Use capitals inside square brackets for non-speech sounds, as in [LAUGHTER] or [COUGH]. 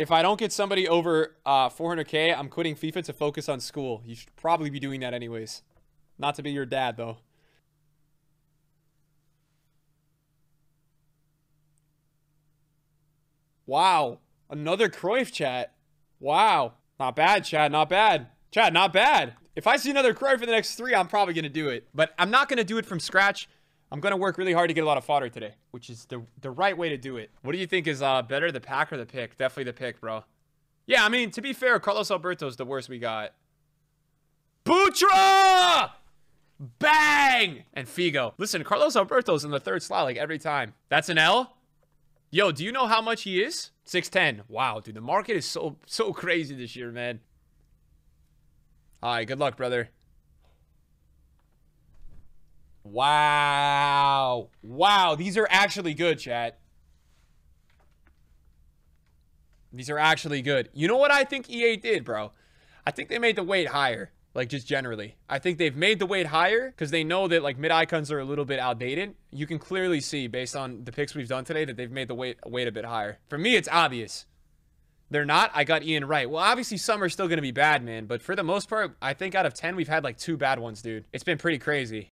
If I don't get somebody over uh, 400k, I'm quitting FIFA to focus on school. You should probably be doing that anyways. Not to be your dad, though. Wow. Another Cruyff chat. Wow. Not bad, Chad. Not bad. Chad, not bad. If I see another Cruyff for the next three, I'm probably going to do it. But I'm not going to do it from scratch. I'm going to work really hard to get a lot of fodder today, which is the, the right way to do it. What do you think is uh, better, the pack or the pick? Definitely the pick, bro. Yeah, I mean, to be fair, Carlos Alberto's the worst we got. Butra! Bang! And Figo. Listen, Carlos Alberto's in the third slot like every time. That's an L? Yo, do you know how much he is? 6'10. Wow, dude, the market is so so [LAUGHS] crazy this year, man. All right, good luck, brother. Wow. Wow, these are actually good, chat. These are actually good. You know what I think EA did, bro? I think they made the weight higher. Like, just generally. I think they've made the weight higher because they know that, like, mid-icons are a little bit outdated. You can clearly see, based on the picks we've done today, that they've made the weight, weight a bit higher. For me, it's obvious. They're not. I got Ian Wright. Well, obviously, some are still going to be bad, man. But for the most part, I think out of 10, we've had, like, two bad ones, dude. It's been pretty crazy.